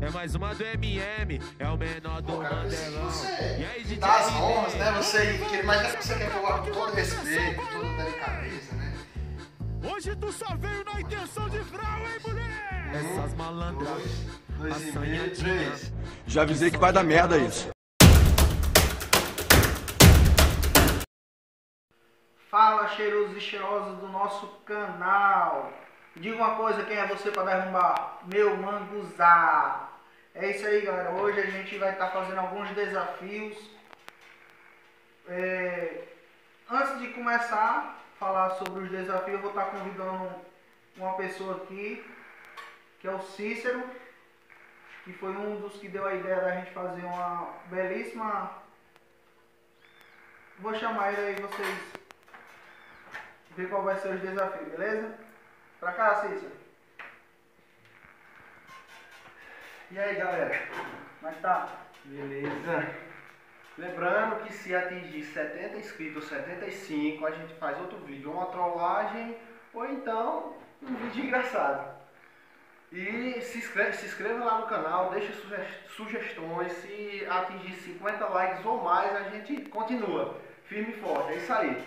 É mais uma do MM, é o menor do Cara, que Mandelão. você E aí, DJ dá as RD? honras, né? Você, que, mas é que você quer guarde com todo respeito, com toda delicadeza, né? Hoje tu só veio na intenção de frau, hein, mulher? Essas malandras, Dois e meio, três. Já avisei que vai dar merda isso. Fala, cheirosos e cheirosas do nosso canal. Diga uma coisa, quem é você para derrubar? Meu manguzá. É isso aí, galera. Hoje a gente vai estar fazendo alguns desafios. É, Antes de começar a falar sobre os desafios, eu vou estar convidando uma pessoa aqui, que é o Cícero, que foi um dos que deu a ideia da gente fazer uma belíssima. Vou chamar ele aí, vocês ver qual vai ser os desafios, beleza? Pra cá, Cícero. E aí, galera? Como é tá? Beleza? Lembrando que se atingir 70 inscritos, 75, a gente faz outro vídeo, uma trollagem ou então um vídeo engraçado. E se inscreve, se inscreva lá no canal, deixa suge- sugestões, se atingir 50 likes ou mais, a gente continua. Firme e forte, é isso aí.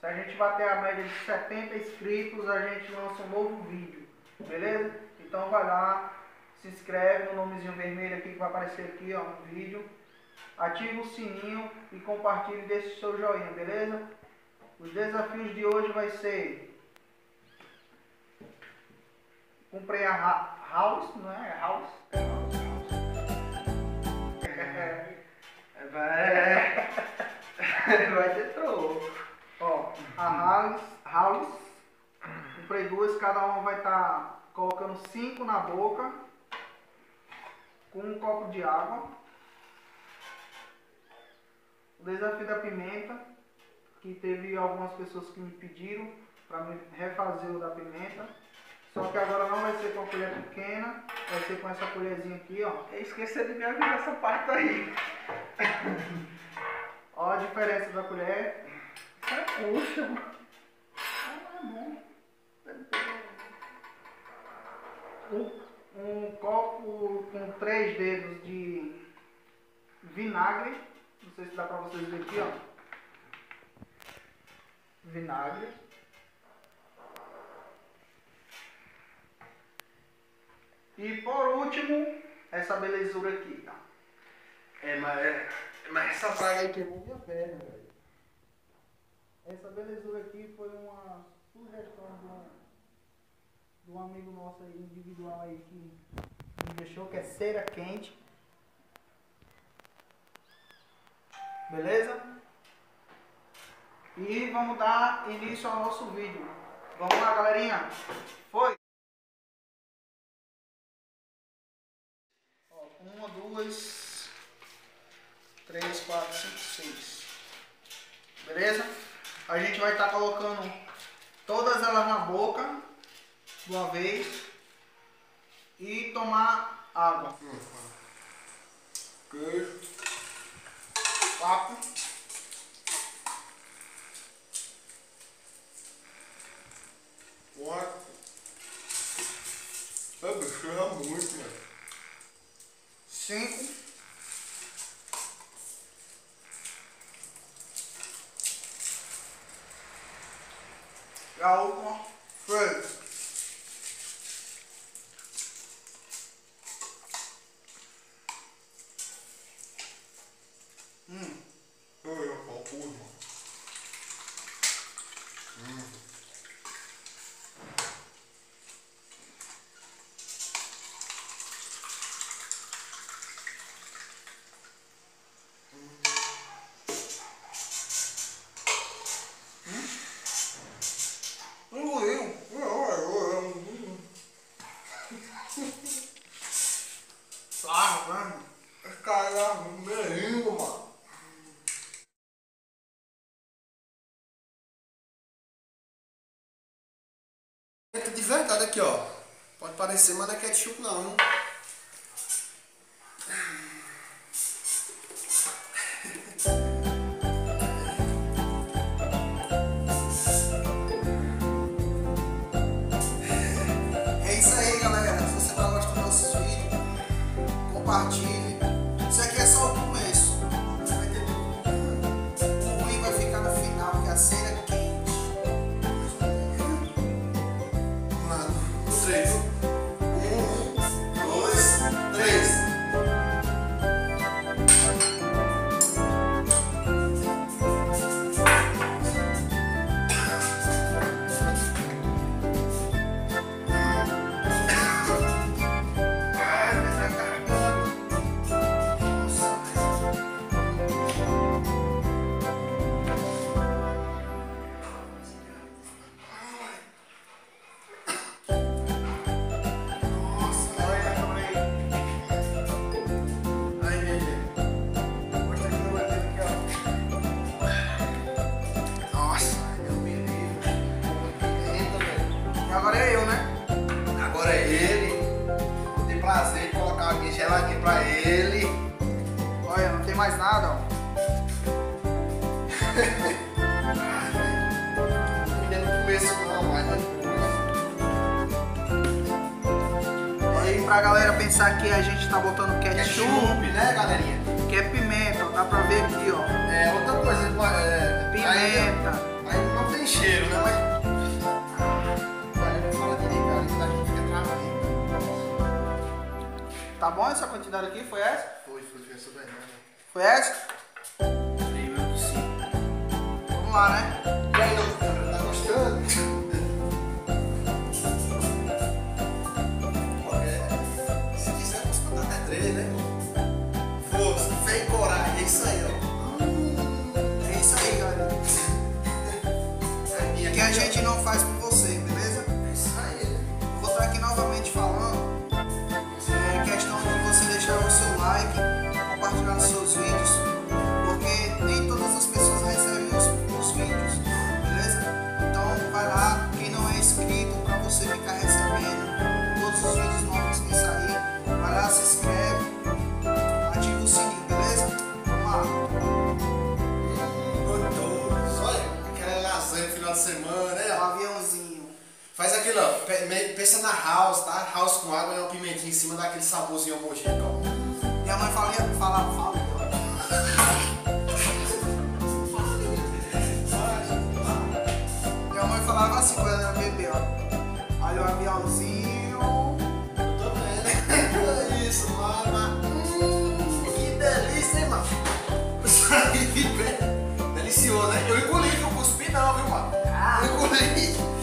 Se a gente bater a média de 70 inscritos, a gente lança um novo vídeo, beleza? Então vai lá, se inscreve no nomezinho vermelho aqui que vai aparecer aqui, ó, no vídeo. Ativa o sininho e compartilhe e deixe o seu joinha, beleza? Os desafios de hoje vai ser cumprir a house, não é? House? Vai, vai ter troco. Ó, a house, house, comprei duas, cada uma vai estar colocando cinco na boca, com um copo de água. O desafio da pimenta, que teve algumas pessoas que me pediram para me refazer o da pimenta. Só que agora não vai ser com a colher pequena, vai ser com essa colherzinha aqui, ó. Esqueceu de me avisar essa parte aí. Ó a diferença da colher. Puxa. um, um copo com três dedos de vinagre. Não sei se dá pra vocês verem aqui, ó. Vinagre. E por último, essa belezura aqui, ó. É, mas, é, mas essa praga aí queimou minha perna, velho. Essa belezura aqui foi uma sugestão de um, um amigo nosso aí, individual aí, que me deixou, que é cera quente. Beleza? E vamos dar início ao nosso vídeo. Vamos lá, galerinha. Foi! Ó, uma, duas, três, quatro, cinco, seis. Beleza? A gente vai estar colocando todas elas na boca uma vez e tomar água. Queijo. Papo. Quatro. É, erra muito, mano. Cinco. A última. Seis. Hum. Eu ia falar, porra, mano. Engoliu. Não, é, eu, eu, Sarro, mano. Esse cara é lindo, mano. De verdade aqui, ó. Não é ketchup não. É começo não, mas depois. E aí pra galera pensar que a gente tá botando ketchup, Ketchup, né, galerinha? que é pimenta. Dá pra ver aqui, ó. É, outra coisa. É, Pimenta. Aí, aí não tem cheiro, né? Mas. Travando. Tá bom essa quantidade aqui? Foi essa? Foi, foi, foi essa verdade. Foi essa? Creio eu que sim. Vamos lá, né? E aí, tá gostando? Olha, se quiser, posso botar até três, né? Força, fé e coragem, é isso aí, ó. É isso aí, galera. E O que a gente não faz semana, né? O aviãozinho. Faz aquilo, ó. Pensa na house, tá? House com água e uma pimentinha em cima daquele saborzinho homogêneo, ó. Minha mãe fala, fala, fala. Minha mãe falava assim quando era bebê, ó. Olha o aviãozinho. Tô vendo. Isso, mano. Hum, que delícia, hein, mano? Delicioso, né? Eu engoli, não cuspi não, viu, mano? Eu engoli. Tá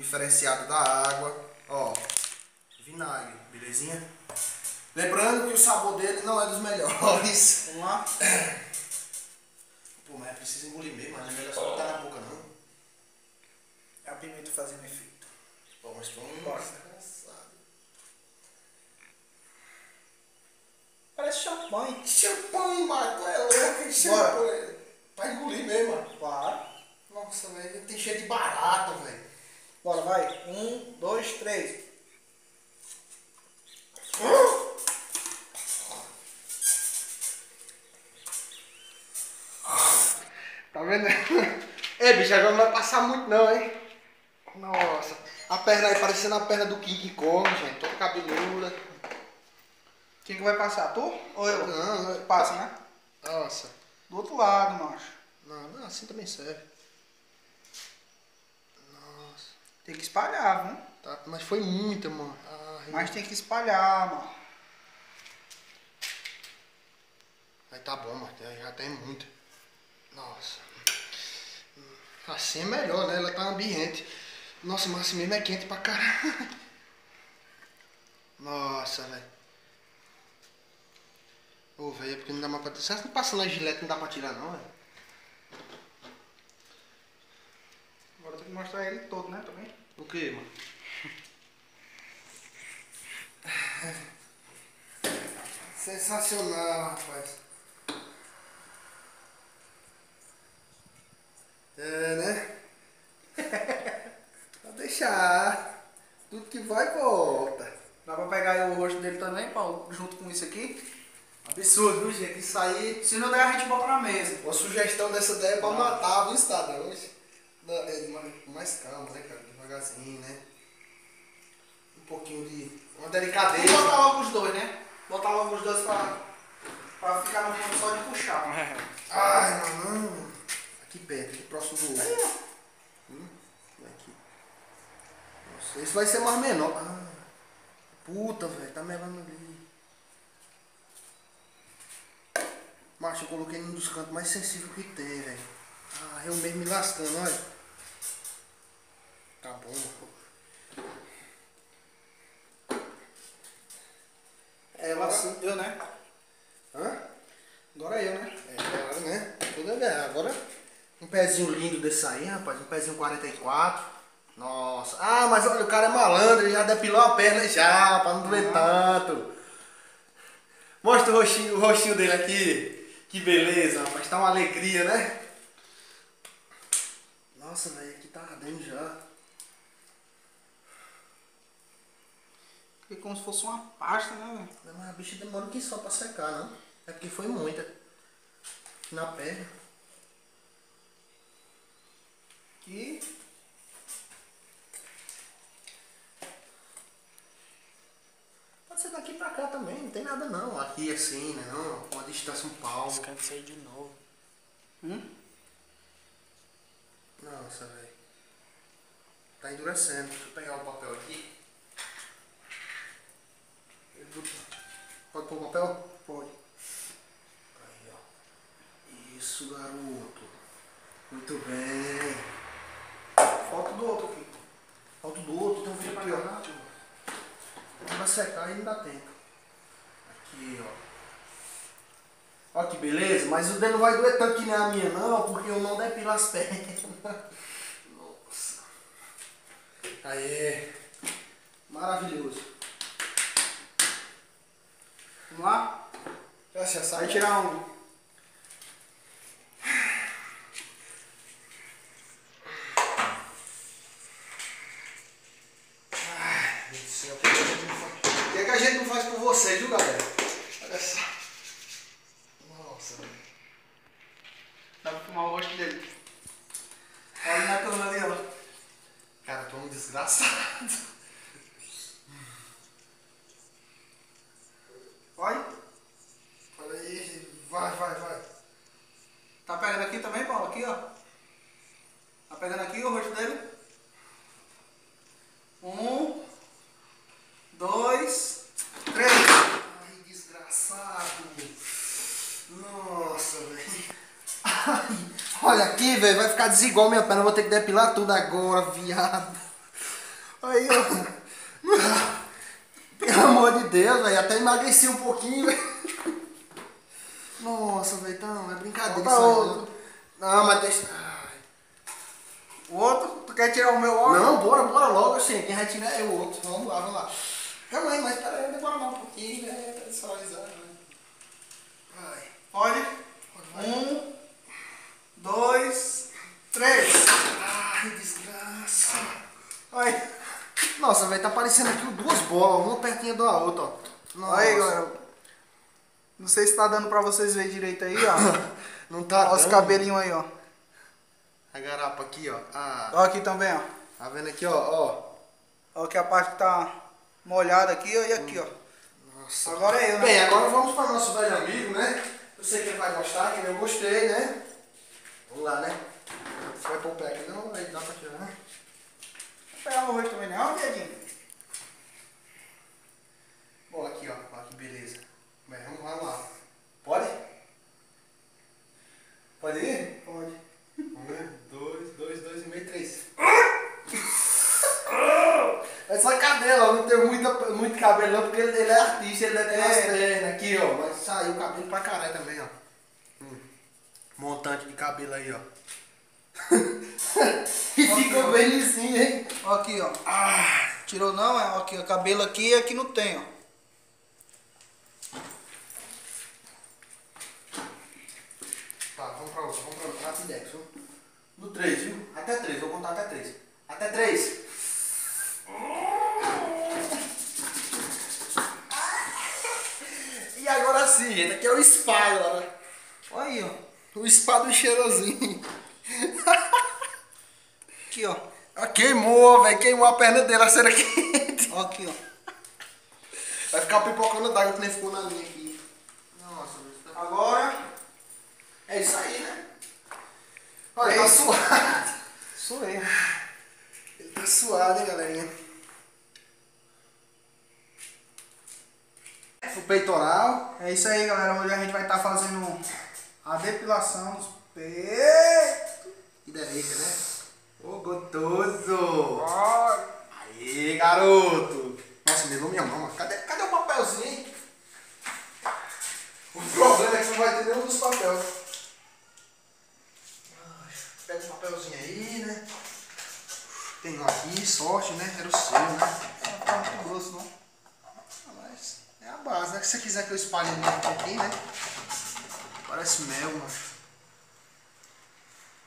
diferenciado da água. Ó, vinagre, belezinha? Lembrando que o sabor dele não é dos melhores. Vamos lá. Pô, mas é preciso engolir mesmo, mas não é melhor só botar na boca, não. É a pimenta fazendo efeito. Pô, mas tô um Bora. desgraçado. Parece champanhe. Champanhe, mano. Tu é louco? Champanhe. Pra engolir mesmo, mano. Claro. Nossa, velho. Tem cheiro de barato, velho. Bora, vai. Um, dois, três. Tá vendo? É, bicho, agora não vai passar muito não, hein? Nossa. A perna aí parecendo a perna do King Kong, gente. Toda cabeluda. Quem que vai passar? Tu ou eu? Não, não. Passa, né? Nossa. Do outro lado, macho. Não, não, assim também serve. Nossa. Tem que espalhar, viu? Tá, mas foi muita, mano. Ai, Mas tem que espalhar, mano. Aí tá bom, mano. Já- tem muita. Nossa. Assim é melhor, né? Ela tá ambiente. Nossa, mas assim mesmo é quente pra caralho. Nossa, velho. Ô, velho, é porque não dá mais pra... Será que não passando a gilete não dá pra tirar, não, velho? Agora tem que mostrar ele todo, né? Também. O que, mano? Sensacional, rapaz. É, né? Pode deixar. Tudo que vai, volta. Dá pra pegar aí o rosto dele também, Paulo, junto com isso aqui? Absurdo, viu, gente? Isso aí... Se não der, a gente bota na mesa. Uma sugestão dessa ideia é pra matar, viu, Estado? Hoje. Não, é, mais- mais calma, né, cara? Devagarzinho, né? Um pouquinho de... Uma Vamos delicadeza. botar logo os dois, né? Botar logo os dois pra, pra ficar no fundo só de puxar. Ai, mano. Aqui perto, aqui próximo do outro. Hum, aqui. Nossa, esse vai ser mais menor. Ah, puta, velho, tá melando ali. Macho, eu coloquei num dos cantos mais sensíveis que tem, velho. Ah, eu mesmo me lascando, olha. Tá bom. É, Agora assim. eu, né? Hã? Agora eu, né? É, claro, né? Tudo bem. Agora, um pezinho lindo desse aí, rapaz. Um pezinho 44. Nossa. Ah, mas olha, o cara é malandro. Ele já depilou a perna já, pra não doer tanto. Mostra o rostinho, o rostinho dele aqui. Que beleza, rapaz. Tá uma alegria, né? Nossa, velho, aqui tá ardendo já. Fica como se fosse uma pasta, né, velho? Mas a bicha demora um que só pra secar, não. É porque foi muita. Na perna. E Pode ser daqui pra cá também, não tem nada não. Aqui assim, né? Não, com a distância um pau. Cansei de novo. Hum? Nossa, velho. Tá endurecendo. Deixa eu pegar o papel aqui. Eu vou- Pode pôr o papel? Pode. Aí, ó. Isso, garoto. Muito bem. Falta do outro aqui. Falta do outro, então vem aqui, ó. Vai secar e não dá tempo. Aqui, ó. Ó que beleza, mas o dedo vai doer tanto que nem a minha não, porque eu não depilo as pernas. Nossa. Aê. Maravilhoso. Vamos lá? Já Vai sabe. tirar um. Meu Deus do céu, o que é que a gente não faz por vocês, viu, galera? Olha só. Nossa, velho. Dá pra filmar o rosto dele. Olha na câmera ali, ó. Cara, é um desgraçado. desigual minha perna, vou ter que depilar tudo agora, viado. Aí eu. Pelo amor de Deus, velho. Até emagreci um pouquinho, velho. Nossa, velho, então, é brincadeira isso outro. Não, mas deixa. O outro? Tu quer tirar o meu logo? Não, bora, bora logo, assim. Quem vai tirar é o outro. Vamos lá, vamos lá. Calma aí, mas peraí, demora mais um pouquinho, né? Pra visualizar, né? Vai. Pode? Pode um, dois, três. Ai, desgraça. ai Nossa, velho, tá parecendo aqui duas bolas, uma pertinha da outra, ó. Nossa. Olha aí, galera. Não sei se tá dando pra vocês verem direito aí, ó. Não tá Olha os cabelinhos aí, ó. A garapa aqui, ó. Ah. Ó aqui também, ó. Tá vendo aqui, ó, ó. Ó que a parte que tá molhada aqui, ó, e aqui, ó. Nossa. Agora é eu, né? Bem, agora vamos para nosso velho amigo, né? Eu sei que ele vai gostar, que eu é gostei, né? Vamos lá, né? Vai pôr o pé aqui, não? Aí dá pra tirar, né? Vou pegar o rosto também, não, viadinho? Bom, aqui, ó. Ó, que beleza. Bem, vamos lá, vamos lá. Pode? Pode ir? Pode. Um, dois, dois, dois e meio, três. É só cabelo, não tem muita, muito cabelo não, porque ele, ele é artista, ele deve ter as É. pernas aqui, ó. Mas saiu cabelo pra caralho também, ó. Hum. Montante de cabelo aí, ó. e ficou bem lisinho, hein? Ó aqui, ó. Ah, tirou não, é? Aqui, ó. Cabelo aqui e aqui não tem, ó. Tá, vamos pra outra, vamos pra outra. Rapidex, viu? No 3, viu? Até 3, vou contar até 3. Até 3. E agora sim, gente, aqui é o spa, galera. Ó aí, ó. O spa do cheirosinho. Aqui, ó. Ah, queimou, velho. Queimou a perna dele, a cera quente. Ó aqui, ó. Vai ficar pipocando d'água que nem ficou na minha aqui. Nossa, tá- Agora, É isso aí, né? Olha, É tá suado. sou eu. Ele tá suado, hein, galerinha. O peitoral. É isso aí, galera. Hoje a gente vai estar fazendo a depilação dos peitos. Que delícia, né? Ô, gostoso! Ó, Aí, garoto! Nossa, me minha mão. Cadê, cadê o papelzinho, hein? O problema é que não vai ter nenhum dos papéis. Pega o papelzinho aí, né? Tem um aqui, sorte, né? Era o seu, né? não tá muito grosso, não. Ah, Mas é a base, né? Se você quiser que eu espalhe um pouquinho, né? Parece mel, mano.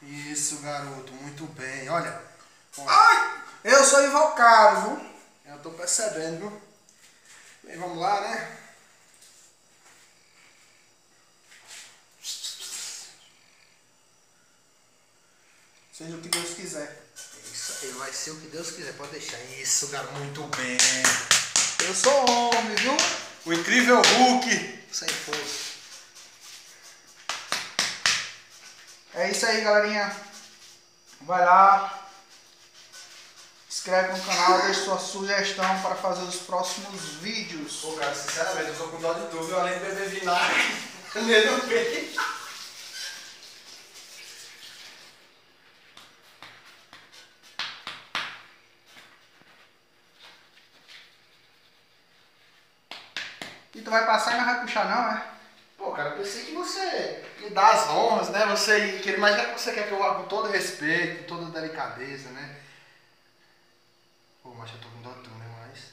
Isso, garoto. Muito bem. Olha. Ai! Eu sou invocado, viu? Eu tô percebendo, viu? Bem, vamos lá, né? Seja o que Deus quiser. Isso aí, vai ser o que Deus quiser. Pode deixar. Isso, garoto. Muito bem. Eu sou homem, viu? O incrível Hulk. Sem força. É isso aí, galerinha. Vai lá. Inscreve no canal, deixe sua sugestão para fazer os próximos vídeos. Pô, cara, sinceramente, eu tô com dó de tudo. viu? Além de beber vinagre. Nem no peito. E tu vai passar e não vai puxar não, é? Cara, eu pensei que você me dá as honras, né? Você, que, mas já que você quer que eu vá com todo respeito, toda delicadeza, né? Pô, mas eu tô com dó tu, né? Mas.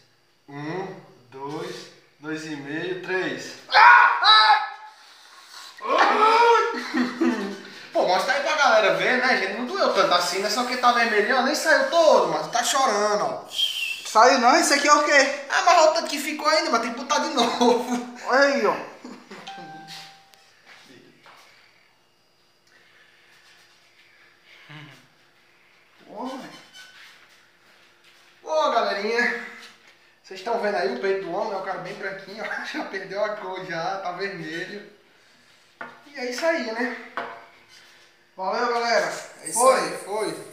Um, dois, dois e meio, três. Pô, mostra aí pra galera ver, né, gente? Não doeu tanto assim, né? Só que tá vermelhão, nem saiu todo, mas tá chorando, ó. Saiu não? Isso aqui é o quê? Ah, mas o tanto que ficou ainda, mas tem que botar de novo. Olha aí, ó. Porra, velho. Ô, galerinha, vocês estão vendo aí o peito do homem, é o cara bem branquinho, ó, já perdeu a cor já, tá vermelho. E é isso aí, né? Valeu, galera. É isso Foi. aí, foi.